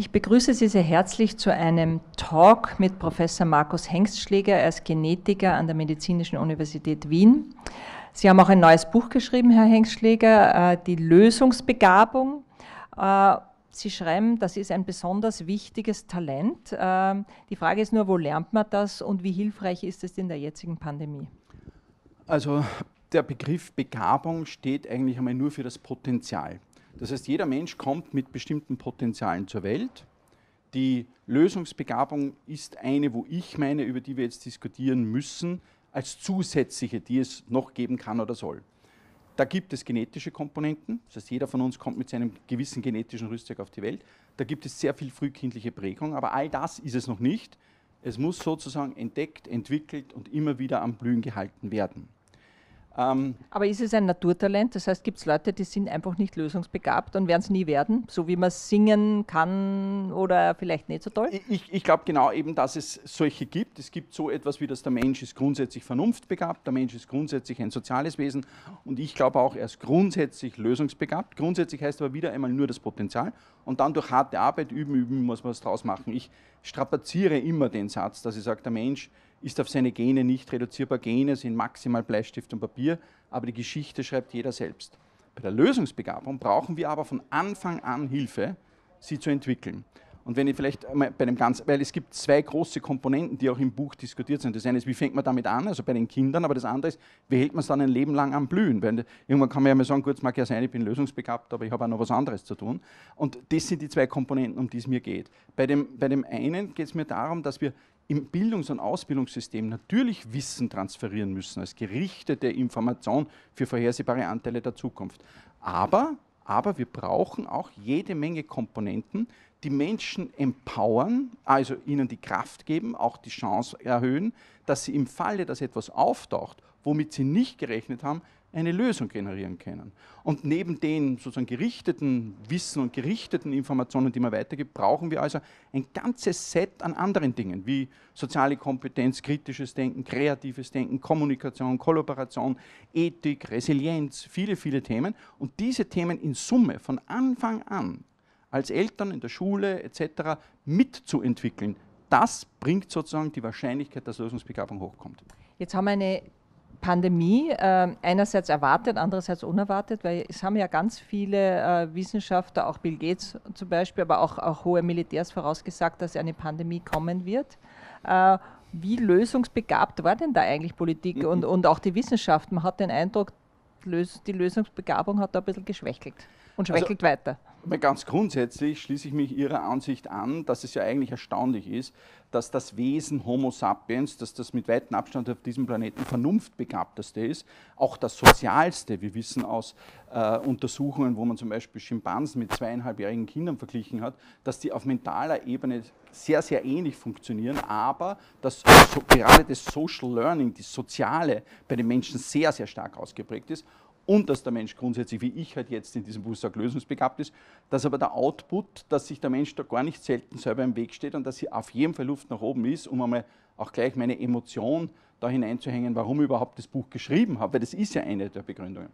Ich begrüße Sie sehr herzlich zu einem Talk mit Professor Markus Hengstschläger. Er ist Genetiker an der Medizinischen Universität Wien. Sie haben auch ein neues Buch geschrieben, Herr Hengstschläger, äh, die Lösungsbegabung. Äh, Sie schreiben, das ist ein besonders wichtiges Talent. Äh, die Frage ist nur, wo lernt man das und wie hilfreich ist es in der jetzigen Pandemie? Also der Begriff Begabung steht eigentlich einmal nur für das Potenzial. Das heißt, jeder Mensch kommt mit bestimmten Potenzialen zur Welt. Die Lösungsbegabung ist eine, wo ich meine, über die wir jetzt diskutieren müssen, als zusätzliche, die es noch geben kann oder soll. Da gibt es genetische Komponenten, das heißt, jeder von uns kommt mit seinem gewissen genetischen Rüstzeug auf die Welt. Da gibt es sehr viel frühkindliche Prägung, aber all das ist es noch nicht. Es muss sozusagen entdeckt, entwickelt und immer wieder am Blühen gehalten werden. Ähm, Aber ist es ein Naturtalent? Das heißt, gibt es Leute, die sind einfach nicht lösungsbegabt und werden es nie werden, so wie man singen kann oder vielleicht nicht so toll? Ich, ich glaube genau eben, dass es solche gibt. Es gibt so etwas wie, dass der Mensch ist grundsätzlich vernunftbegabt, der Mensch ist grundsätzlich ein soziales Wesen und ich glaube auch, er ist grundsätzlich lösungsbegabt. Grundsätzlich heißt aber wieder einmal nur das Potenzial und dann durch harte Arbeit üben, üben muss man es draus machen. Ich strapaziere immer den Satz, dass ich sage, der Mensch ist auf seine Gene nicht reduzierbar. Gene sind maximal Bleistift und Papier, aber die Geschichte schreibt jeder selbst. Bei der Lösungsbegabung brauchen wir aber von Anfang an Hilfe, sie zu entwickeln. Und wenn ich vielleicht bei dem Ganzen, weil es gibt zwei große Komponenten, die auch im Buch diskutiert sind. Das eine ist, wie fängt man damit an, also bei den Kindern, aber das andere ist, wie hält man es dann ein Leben lang am Blühen? Weil irgendwann kann man ja mal sagen, es mag ja sein, ich bin lösungsbegabt, aber ich habe auch noch was anderes zu tun. Und das sind die zwei Komponenten, um die es mir geht. Bei dem, bei dem einen geht es mir darum, dass wir im Bildungs- und Ausbildungssystem natürlich Wissen transferieren müssen als gerichtete Information für vorhersehbare Anteile der Zukunft. Aber, aber wir brauchen auch jede Menge Komponenten, die Menschen empowern, also ihnen die Kraft geben, auch die Chance erhöhen, dass sie im Falle, dass etwas auftaucht, womit sie nicht gerechnet haben, eine Lösung generieren können. Und neben den sozusagen gerichteten Wissen und gerichteten Informationen, die man weitergibt, brauchen wir also ein ganzes Set an anderen Dingen, wie soziale Kompetenz, kritisches Denken, kreatives Denken, Kommunikation, Kollaboration, Ethik, Resilienz, viele, viele Themen. Und diese Themen in Summe von Anfang an als Eltern in der Schule etc. mitzuentwickeln, das bringt sozusagen die Wahrscheinlichkeit, dass Lösungsbegabung hochkommt. Jetzt haben wir eine Pandemie äh, einerseits erwartet, andererseits unerwartet, weil es haben ja ganz viele äh, Wissenschaftler, auch Bill Gates zum Beispiel, aber auch, auch hohe Militärs vorausgesagt, dass eine Pandemie kommen wird. Äh, wie lösungsbegabt war denn da eigentlich Politik und, und auch die Wissenschaft? Man hat den Eindruck, die Lösungsbegabung hat da ein bisschen geschwächelt und also schwächelt also, weiter. Ganz grundsätzlich schließe ich mich Ihrer Ansicht an, dass es ja eigentlich erstaunlich ist, dass das Wesen Homo sapiens, dass das mit weitem Abstand auf diesem Planeten vernunftbegabteste ist, auch das sozialste. Wir wissen aus äh, Untersuchungen, wo man zum Beispiel Schimpansen mit zweieinhalbjährigen Kindern verglichen hat, dass die auf mentaler Ebene sehr, sehr ähnlich funktionieren, aber dass so, gerade das Social Learning, das Soziale bei den Menschen sehr, sehr stark ausgeprägt ist und dass der Mensch grundsätzlich, wie ich halt jetzt in diesem Buch sage, lösungsbegabt ist, dass aber der Output, dass sich der Mensch da gar nicht selten selber im Weg steht und dass sie auf jeden Fall Luft nach oben ist, um einmal auch gleich meine Emotion da hineinzuhängen, warum ich überhaupt das Buch geschrieben habe, weil das ist ja eine der Begründungen.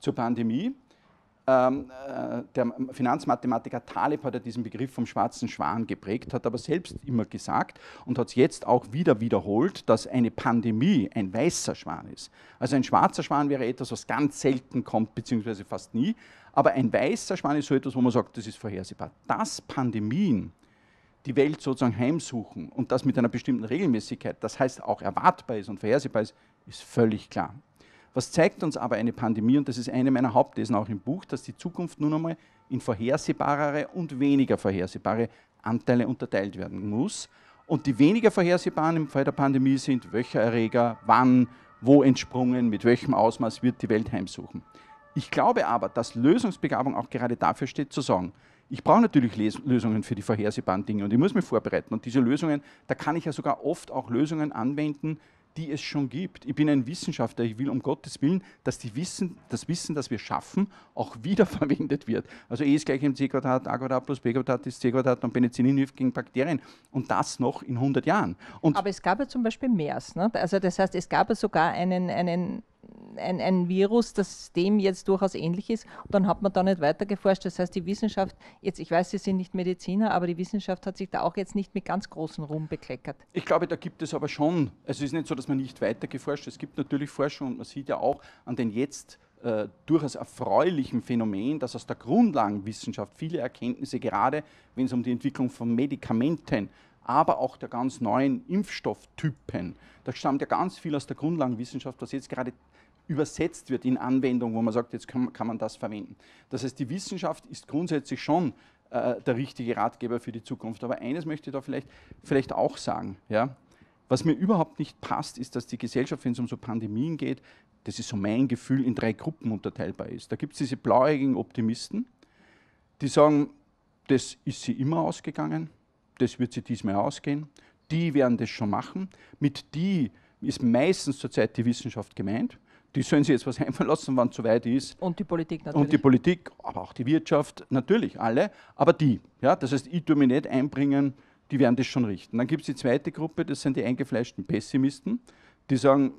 Zur Pandemie ähm, äh, der Finanzmathematiker Taleb hat ja diesen Begriff vom schwarzen Schwan geprägt, hat aber selbst immer gesagt und hat es jetzt auch wieder wiederholt, dass eine Pandemie ein weißer Schwan ist. Also ein schwarzer Schwan wäre etwas, was ganz selten kommt, beziehungsweise fast nie. Aber ein weißer Schwan ist so etwas, wo man sagt, das ist vorhersehbar. Dass Pandemien die Welt sozusagen heimsuchen und das mit einer bestimmten Regelmäßigkeit, das heißt auch erwartbar ist und vorhersehbar ist, ist völlig klar. Was zeigt uns aber eine Pandemie, und das ist eine meiner Hauptthesen auch im Buch, dass die Zukunft nun einmal in vorhersehbarere und weniger vorhersehbare Anteile unterteilt werden muss. Und die weniger vorhersehbaren im Fall der Pandemie sind, welcher Erreger, wann, wo entsprungen, mit welchem Ausmaß wird die Welt heimsuchen. Ich glaube aber, dass Lösungsbegabung auch gerade dafür steht, zu sagen, ich brauche natürlich Lösungen für die vorhersehbaren Dinge und ich muss mich vorbereiten. Und diese Lösungen, da kann ich ja sogar oft auch Lösungen anwenden, die es schon gibt. Ich bin ein Wissenschaftler, ich will um Gottes Willen, dass die Wissen, das Wissen, das wir schaffen, auch wiederverwendet wird. Also E ist gleich im C Quadrat, A Quadrat plus B Quadrat ist C Quadrat und Penicillin hilft gegen Bakterien und das noch in 100 Jahren. Und Aber es gab ja zum Beispiel MERS, ne? also das heißt, es gab ja sogar einen, einen ein, ein, Virus, das dem jetzt durchaus ähnlich ist. Und dann hat man da nicht weiter geforscht. Das heißt, die Wissenschaft, jetzt, ich weiß, Sie sind nicht Mediziner, aber die Wissenschaft hat sich da auch jetzt nicht mit ganz großen Ruhm bekleckert. Ich glaube, da gibt es aber schon, also es ist nicht so, dass man nicht weiter geforscht. Es gibt natürlich Forschung und man sieht ja auch an den jetzt äh, durchaus erfreulichen Phänomen, dass aus der Grundlagenwissenschaft viele Erkenntnisse, gerade wenn es um die Entwicklung von Medikamenten, aber auch der ganz neuen Impfstofftypen, da stammt ja ganz viel aus der Grundlagenwissenschaft, was jetzt gerade übersetzt wird in Anwendung, wo man sagt, jetzt kann, kann man das verwenden. Das heißt, die Wissenschaft ist grundsätzlich schon äh, der richtige Ratgeber für die Zukunft. Aber eines möchte ich da vielleicht, vielleicht auch sagen. Ja? Was mir überhaupt nicht passt, ist, dass die Gesellschaft, wenn es um so Pandemien geht, das ist so mein Gefühl, in drei Gruppen unterteilbar ist. Da gibt es diese blauäugigen Optimisten, die sagen, das ist sie immer ausgegangen, das wird sie diesmal ausgehen, die werden das schon machen. Mit die ist meistens zurzeit die Wissenschaft gemeint. Die sollen sich jetzt was einfallen lassen, wann es soweit ist. Und die Politik natürlich. Und die Politik, aber auch die Wirtschaft, natürlich alle, aber die. Ja, das heißt, ich tue mich nicht einbringen, die werden das schon richten. Dann gibt es die zweite Gruppe, das sind die eingefleischten Pessimisten, die sagen,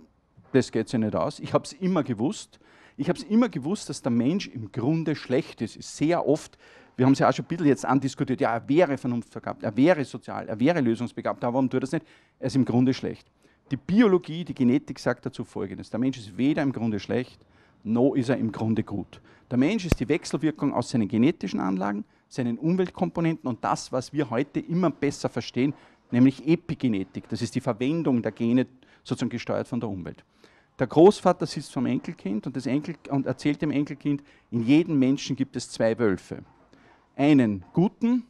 das geht sich nicht aus. Ich habe es immer gewusst. Ich habe es immer gewusst, dass der Mensch im Grunde schlecht ist. Sehr oft, wir haben es ja auch schon ein bisschen jetzt andiskutiert, ja, er wäre vernunftvergabt, er wäre sozial, er wäre lösungsbegabt, aber warum tut er das nicht? Er ist im Grunde schlecht. Die Biologie, die Genetik sagt dazu Folgendes. Der Mensch ist weder im Grunde schlecht, noch ist er im Grunde gut. Der Mensch ist die Wechselwirkung aus seinen genetischen Anlagen, seinen Umweltkomponenten und das, was wir heute immer besser verstehen, nämlich Epigenetik. Das ist die Verwendung der Gene sozusagen gesteuert von der Umwelt. Der Großvater sitzt vom Enkelkind und, das Enkel, und erzählt dem Enkelkind, in jedem Menschen gibt es zwei Wölfe. Einen guten,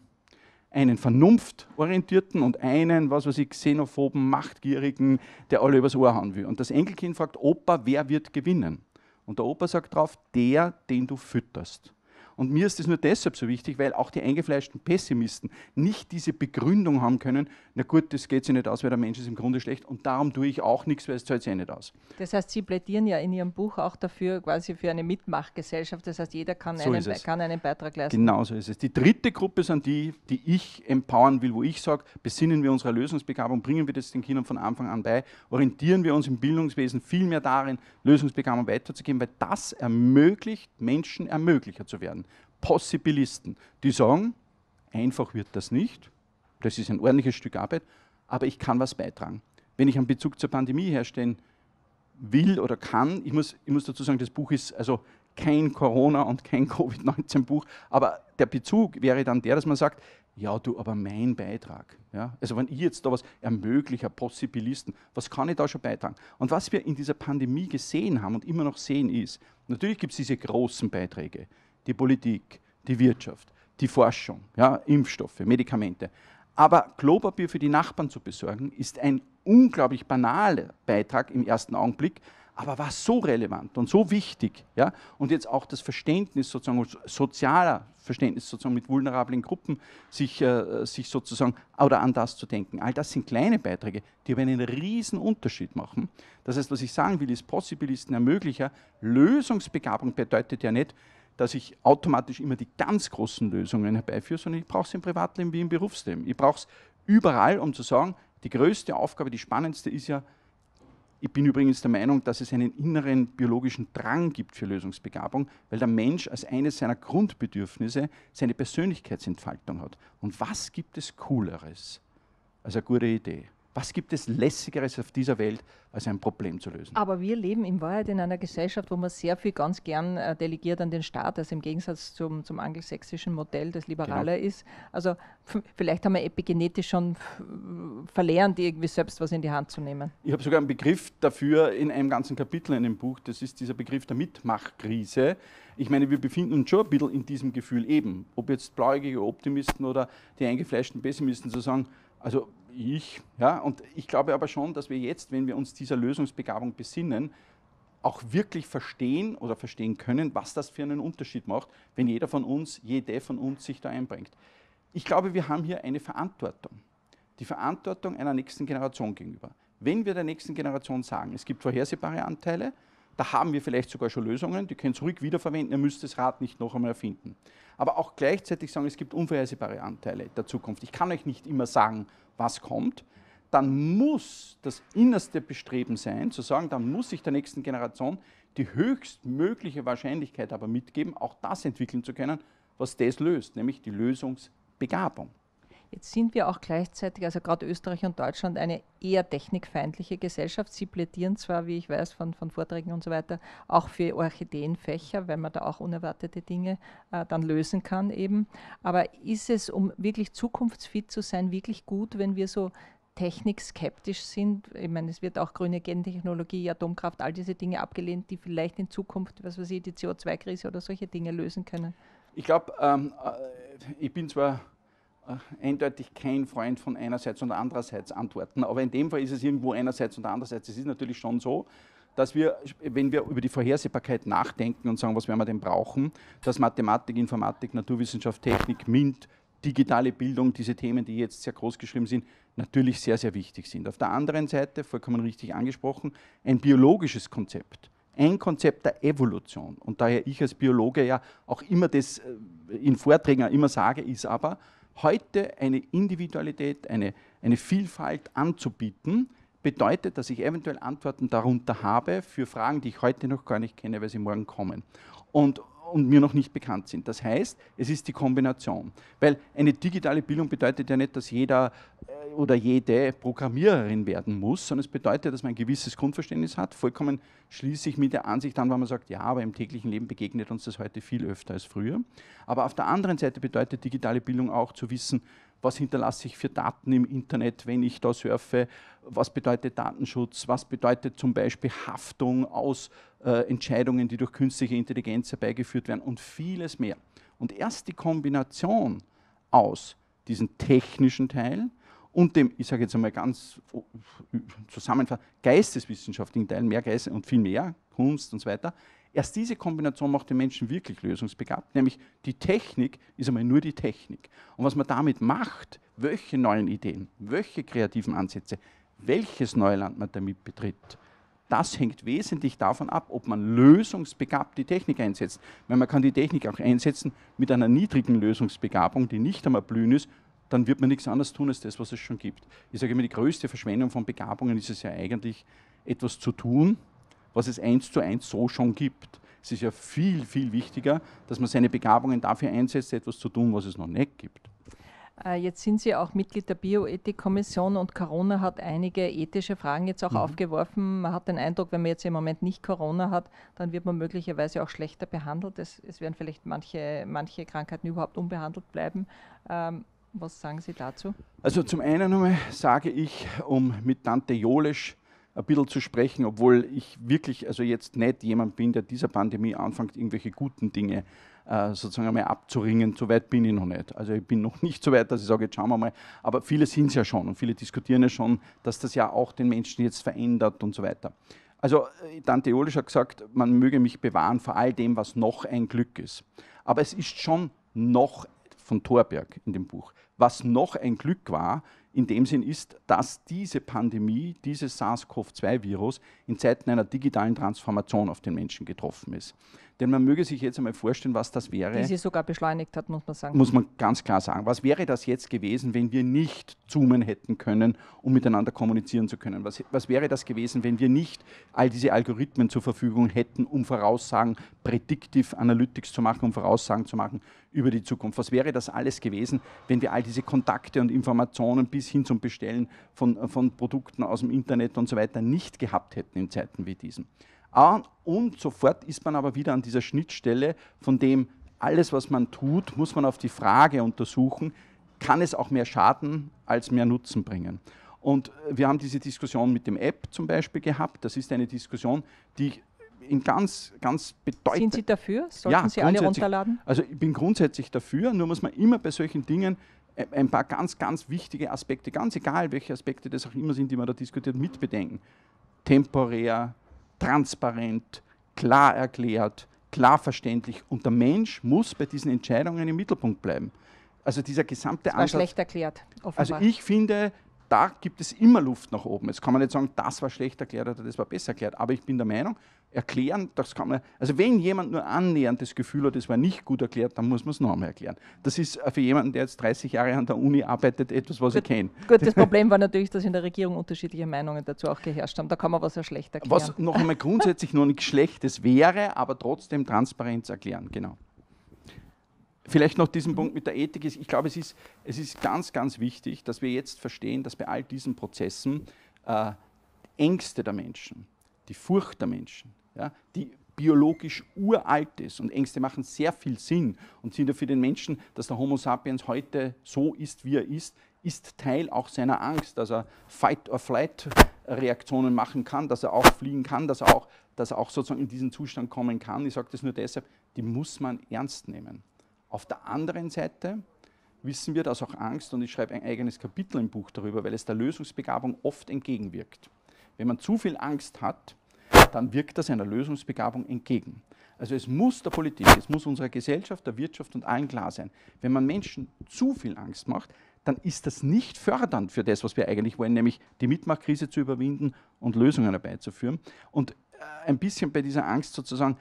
einen vernunftorientierten und einen, was weiß ich, xenophoben, machtgierigen, der alle übers Ohr hauen will. Und das Enkelkind fragt, Opa, wer wird gewinnen? Und der Opa sagt drauf, der, den du fütterst. Und mir ist das nur deshalb so wichtig, weil auch die eingefleischten Pessimisten nicht diese Begründung haben können, na gut, das geht sich nicht aus, weil der Mensch ist im Grunde schlecht und darum tue ich auch nichts, weil es zahlt sich eh nicht aus. Das heißt, Sie plädieren ja in Ihrem Buch auch dafür, quasi für eine Mitmachgesellschaft. Das heißt, jeder kann, so einen, kann einen Beitrag leisten. Genau so ist es. Die dritte Gruppe sind die, die ich empowern will, wo ich sage, besinnen wir unsere Lösungsbegabung, bringen wir das den Kindern von Anfang an bei, orientieren wir uns im Bildungswesen viel mehr darin, Lösungsbegabung weiterzugeben, weil das ermöglicht, Menschen ermöglicher zu werden. Possibilisten, die sagen, einfach wird das nicht, das ist ein ordentliches Stück Arbeit, aber ich kann was beitragen. Wenn ich einen Bezug zur Pandemie herstellen will oder kann, ich muss, ich muss dazu sagen, das Buch ist also kein Corona- und kein Covid-19-Buch, aber der Bezug wäre dann der, dass man sagt, ja du, aber mein Beitrag. Ja? Also wenn ich jetzt da was ermögliche, Possibilisten, was kann ich da schon beitragen? Und was wir in dieser Pandemie gesehen haben und immer noch sehen ist, natürlich gibt es diese großen Beiträge, die Politik, die Wirtschaft, die Forschung, ja, Impfstoffe, Medikamente. Aber Klopapier für die Nachbarn zu besorgen, ist ein unglaublich banaler Beitrag im ersten Augenblick, aber war so relevant und so wichtig. Ja? Und jetzt auch das Verständnis, sozusagen sozialer Verständnis sozusagen mit vulnerablen Gruppen, sich, äh, sich sozusagen oder an das zu denken. All das sind kleine Beiträge, die aber einen riesen Unterschied machen. Das heißt, was ich sagen will, ist Possibilisten ermöglicher. Lösungsbegabung bedeutet ja nicht, dass ich automatisch immer die ganz großen Lösungen herbeiführe, sondern ich brauche es im Privatleben wie im Berufsleben. Ich brauche es überall, um zu sagen, die größte Aufgabe, die spannendste ist ja, ich bin übrigens der Meinung, dass es einen inneren biologischen Drang gibt für Lösungsbegabung, weil der Mensch als eines seiner Grundbedürfnisse seine Persönlichkeitsentfaltung hat. Und was gibt es Cooleres als eine gute Idee? Was gibt es Lässigeres auf dieser Welt, als ein Problem zu lösen? Aber wir leben in Wahrheit in einer Gesellschaft, wo man sehr viel ganz gern äh, delegiert an den Staat, also im Gegensatz zum, zum angelsächsischen Modell, das liberaler genau. ist. Also vielleicht haben wir epigenetisch schon verlernt, irgendwie selbst was in die Hand zu nehmen. Ich habe sogar einen Begriff dafür in einem ganzen Kapitel in dem Buch, das ist dieser Begriff der Mitmachkrise. Ich meine, wir befinden uns schon ein bisschen in diesem Gefühl eben, ob jetzt blauäugige Optimisten oder die eingefleischten Pessimisten zu sagen, also ich. Ja, und ich glaube aber schon, dass wir jetzt, wenn wir uns dieser Lösungsbegabung besinnen, auch wirklich verstehen oder verstehen können, was das für einen Unterschied macht, wenn jeder von uns, jede von uns sich da einbringt. Ich glaube, wir haben hier eine Verantwortung. Die Verantwortung einer nächsten Generation gegenüber. Wenn wir der nächsten Generation sagen, es gibt vorhersehbare Anteile, da haben wir vielleicht sogar schon Lösungen, die können zurück wiederverwenden, ihr müsst das Rad nicht noch einmal erfinden. Aber auch gleichzeitig sagen, es gibt unvorhersehbare Anteile der Zukunft. Ich kann euch nicht immer sagen, was kommt, dann muss das innerste Bestreben sein, zu sagen, dann muss ich der nächsten Generation die höchstmögliche Wahrscheinlichkeit aber mitgeben, auch das entwickeln zu können, was das löst, nämlich die Lösungsbegabung. Jetzt sind wir auch gleichzeitig, also gerade Österreich und Deutschland, eine eher technikfeindliche Gesellschaft. Sie plädieren zwar, wie ich weiß, von, von Vorträgen und so weiter, auch für Orchideenfächer, weil man da auch unerwartete Dinge äh, dann lösen kann eben. Aber ist es, um wirklich zukunftsfit zu sein, wirklich gut, wenn wir so technikskeptisch sind. Ich meine, es wird auch grüne Gentechnologie, Atomkraft, all diese Dinge abgelehnt, die vielleicht in Zukunft, was weiß ich, die CO2-Krise oder solche Dinge lösen können. Ich glaube, ähm, äh, ich bin zwar eindeutig kein Freund von einerseits und andererseits Antworten. Aber in dem Fall ist es irgendwo einerseits und andererseits. Es ist natürlich schon so, dass wir, wenn wir über die Vorhersehbarkeit nachdenken und sagen, was werden wir denn brauchen, dass Mathematik, Informatik, Naturwissenschaft, Technik, MINT, digitale Bildung, diese Themen, die jetzt sehr groß geschrieben sind, natürlich sehr, sehr wichtig sind. Auf der anderen Seite, vollkommen richtig angesprochen, ein biologisches Konzept ein Konzept der Evolution. Und daher ich als Biologe ja auch immer das äh, in Vorträgen immer sage, ist aber, heute eine Individualität, eine, eine Vielfalt anzubieten, bedeutet, dass ich eventuell Antworten darunter habe für Fragen, die ich heute noch gar nicht kenne, weil sie morgen kommen. Und, und mir noch nicht bekannt sind. Das heißt, es ist die Kombination. Weil eine digitale Bildung bedeutet ja nicht, dass jeder äh, oder jede Programmiererin werden muss, sondern es bedeutet, dass man ein gewisses Grundverständnis hat. Vollkommen schließe ich mit der Ansicht an, wenn man sagt, ja, aber im täglichen Leben begegnet uns das heute viel öfter als früher. Aber auf der anderen Seite bedeutet digitale Bildung auch zu wissen, was hinterlasse ich für Daten im Internet, wenn ich da surfe, was bedeutet Datenschutz, was bedeutet zum Beispiel Haftung aus äh, Entscheidungen, die durch künstliche Intelligenz herbeigeführt werden und vieles mehr. Und erst die Kombination aus diesem technischen Teil und dem, ich sage jetzt einmal ganz zusammenfassend, geisteswissenschaftlichen Teil, mehr Geist und viel mehr, Kunst und so weiter, Erst diese Kombination macht den Menschen wirklich lösungsbegabt, nämlich die Technik ist einmal nur die Technik. Und was man damit macht, welche neuen Ideen, welche kreativen Ansätze, welches Neuland man damit betritt, das hängt wesentlich davon ab, ob man lösungsbegabt die Technik einsetzt. Weil man kann die Technik auch einsetzen mit einer niedrigen Lösungsbegabung, die nicht einmal blühen ist, dann wird man nichts anderes tun als das, was es schon gibt. Ich sage immer, die größte Verschwendung von Begabungen ist es ja eigentlich, etwas zu tun, was es eins zu eins so schon gibt. Es ist ja viel, viel wichtiger, dass man seine Begabungen dafür einsetzt, etwas zu tun, was es noch nicht gibt. Äh, jetzt sind Sie auch Mitglied der Bioethikkommission und Corona hat einige ethische Fragen jetzt auch mhm. aufgeworfen. Man hat den Eindruck, wenn man jetzt im Moment nicht Corona hat, dann wird man möglicherweise auch schlechter behandelt. Es, es werden vielleicht manche, manche Krankheiten überhaupt unbehandelt bleiben. Ähm, was sagen Sie dazu? Also zum einen sage ich, um mit Tante Jolesch ein bisschen zu sprechen, obwohl ich wirklich also jetzt nicht jemand bin, der dieser Pandemie anfängt, irgendwelche guten Dinge äh, sozusagen einmal abzuringen. So weit bin ich noch nicht. Also ich bin noch nicht so weit, dass ich sage, jetzt schauen wir mal. Aber viele sind es ja schon und viele diskutieren ja schon, dass das ja auch den Menschen jetzt verändert und so weiter. Also äh, Dante Olisch hat gesagt, man möge mich bewahren vor all dem, was noch ein Glück ist. Aber es ist schon noch von Thorberg in dem Buch, was noch ein Glück war, in dem Sinn ist, dass diese Pandemie, dieses SARS-CoV-2-Virus in Zeiten einer digitalen Transformation auf den Menschen getroffen ist. Denn man möge sich jetzt einmal vorstellen, was das wäre. Die sie sogar beschleunigt hat, muss man sagen. Muss man ganz klar sagen. Was wäre das jetzt gewesen, wenn wir nicht zoomen hätten können, um miteinander kommunizieren zu können? Was, was wäre das gewesen, wenn wir nicht all diese Algorithmen zur Verfügung hätten, um Voraussagen, Predictive Analytics zu machen, um Voraussagen zu machen über die Zukunft? Was wäre das alles gewesen, wenn wir all diese Kontakte und Informationen bis hin zum Bestellen von, von Produkten aus dem Internet und so weiter nicht gehabt hätten in Zeiten wie diesen? Und sofort ist man aber wieder an dieser Schnittstelle, von dem alles, was man tut, muss man auf die Frage untersuchen, kann es auch mehr Schaden als mehr Nutzen bringen. Und wir haben diese Diskussion mit dem App zum Beispiel gehabt. Das ist eine Diskussion, die in ganz, ganz bedeutend. Sind Sie dafür? Sollten ja, Sie alle runterladen? Also ich bin grundsätzlich dafür, nur muss man immer bei solchen Dingen ein paar ganz, ganz wichtige Aspekte, ganz egal welche Aspekte das auch immer sind, die man da diskutiert, mitbedenken. Temporär, transparent, klar erklärt, klar verständlich und der Mensch muss bei diesen Entscheidungen im Mittelpunkt bleiben. Also dieser gesamte das war Ansatz. schlecht erklärt. Offenbar. Also ich finde, da gibt es immer Luft nach oben. Jetzt kann man nicht sagen, das war schlecht erklärt oder das war besser erklärt, aber ich bin der Meinung, erklären, das kann man, also wenn jemand nur annähernd das Gefühl hat, das war nicht gut erklärt, dann muss man es noch einmal erklären. Das ist für jemanden, der jetzt 30 Jahre an der Uni arbeitet, etwas, was gut, ich kenne. Gut, das Problem war natürlich, dass in der Regierung unterschiedliche Meinungen dazu auch geherrscht haben. Da kann man was ja schlecht erklären. Was noch einmal grundsätzlich noch nichts Schlechtes wäre, aber trotzdem Transparenz erklären, genau. Vielleicht noch diesen Punkt mit der Ethik. Ich glaube, es ist, es ist ganz, ganz wichtig, dass wir jetzt verstehen, dass bei all diesen Prozessen äh, Ängste der Menschen, die Furcht der Menschen, ja, die biologisch uralt ist und Ängste machen sehr viel Sinn und sind ja für den Menschen, dass der Homo sapiens heute so ist, wie er ist, ist Teil auch seiner Angst, dass er Fight-or-Flight-Reaktionen machen kann, dass er auch fliegen kann, dass er auch, dass er auch sozusagen in diesen Zustand kommen kann. Ich sage das nur deshalb, die muss man ernst nehmen. Auf der anderen Seite wissen wir, dass auch Angst, und ich schreibe ein eigenes Kapitel im Buch darüber, weil es der Lösungsbegabung oft entgegenwirkt. Wenn man zu viel Angst hat, dann wirkt das einer Lösungsbegabung entgegen. Also es muss der Politik, es muss unserer Gesellschaft, der Wirtschaft und allen klar sein, wenn man Menschen zu viel Angst macht, dann ist das nicht fördernd für das, was wir eigentlich wollen, nämlich die Mitmachkrise zu überwinden und Lösungen herbeizuführen. Und äh, ein bisschen bei dieser Angst sozusagen,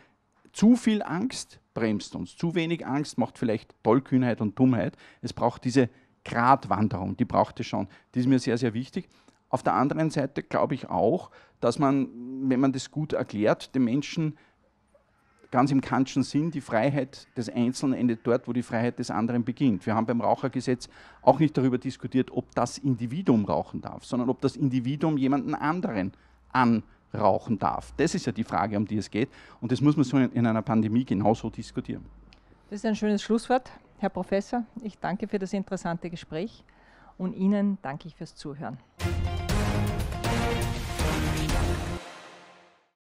zu viel Angst bremst uns, zu wenig Angst macht vielleicht Tollkühnheit und Dummheit. Es braucht diese Gratwanderung, die braucht es schon. Die ist mir sehr, sehr wichtig. Auf der anderen Seite glaube ich auch, dass man, wenn man das gut erklärt, den Menschen ganz im Kantschen Sinn, die Freiheit des Einzelnen endet dort, wo die Freiheit des anderen beginnt. Wir haben beim Rauchergesetz auch nicht darüber diskutiert, ob das Individuum rauchen darf, sondern ob das Individuum jemanden anderen anrauchen darf. Das ist ja die Frage, um die es geht. Und das muss man so in einer Pandemie genauso diskutieren. Das ist ein schönes Schlusswort, Herr Professor. Ich danke für das interessante Gespräch und Ihnen danke ich fürs Zuhören.